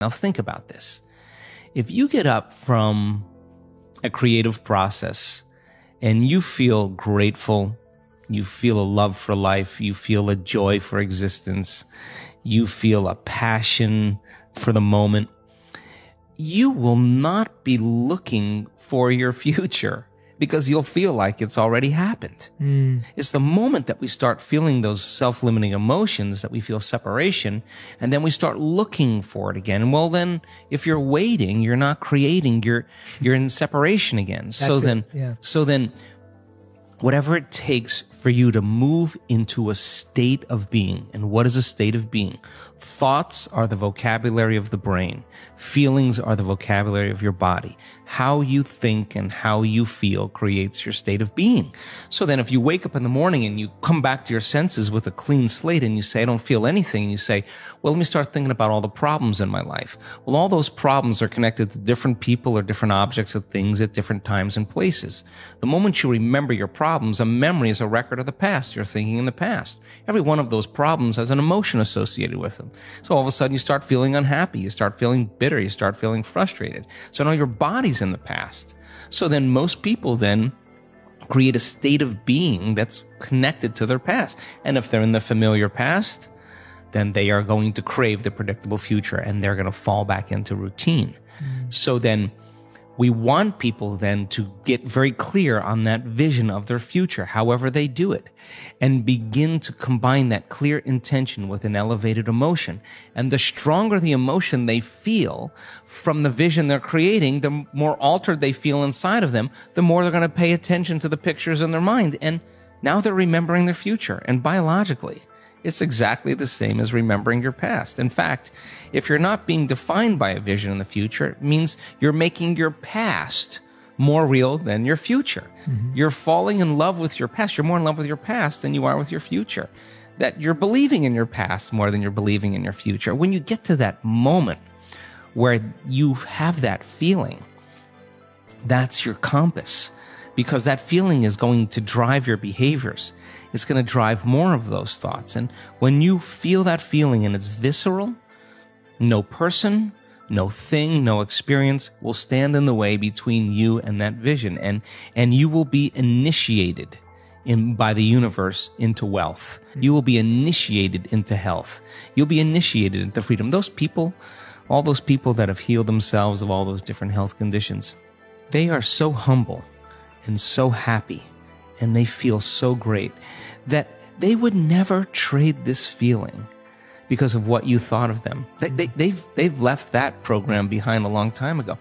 Now, think about this. If you get up from a creative process and you feel grateful, you feel a love for life, you feel a joy for existence, you feel a passion for the moment, you will not be looking for your future because you'll feel like it's already happened. Mm. It's the moment that we start feeling those self limiting emotions that we feel separation, and then we start looking for it again. Well, then, if you're waiting, you're not creating, you're, you're in separation again. That's so it. then, yeah. so then, whatever it takes for you to move into a state of being. And what is a state of being? Thoughts are the vocabulary of the brain. Feelings are the vocabulary of your body. How you think and how you feel creates your state of being. So then if you wake up in the morning and you come back to your senses with a clean slate and you say, I don't feel anything, and you say, well, let me start thinking about all the problems in my life. Well, all those problems are connected to different people or different objects or things at different times and places. The moment you remember your problems, a memory is a record of the past. You're thinking in the past. Every one of those problems has an emotion associated with them. So all of a sudden you start feeling unhappy. You start feeling bitter. You start feeling frustrated. So now your body's in the past. So then most people then create a state of being that's connected to their past. And if they're in the familiar past, then they are going to crave the predictable future and they're going to fall back into routine. Mm. So then we want people then to get very clear on that vision of their future, however they do it, and begin to combine that clear intention with an elevated emotion. And the stronger the emotion they feel from the vision they're creating, the more altered they feel inside of them, the more they're going to pay attention to the pictures in their mind. And now they're remembering their future and biologically. It's exactly the same as remembering your past. In fact, if you're not being defined by a vision in the future, it means you're making your past more real than your future. Mm-hmm. You're falling in love with your past. You're more in love with your past than you are with your future. That you're believing in your past more than you're believing in your future. When you get to that moment where you have that feeling, that's your compass because that feeling is going to drive your behaviors it's going to drive more of those thoughts. And when you feel that feeling and it's visceral, no person, no thing, no experience will stand in the way between you and that vision. And, and you will be initiated in, by the universe into wealth. Mm-hmm. You will be initiated into health. You'll be initiated into freedom. Those people, all those people that have healed themselves of all those different health conditions, they are so humble and so happy and they feel so great that they would never trade this feeling because of what you thought of them. They, they, they've, they've left that program behind a long time ago.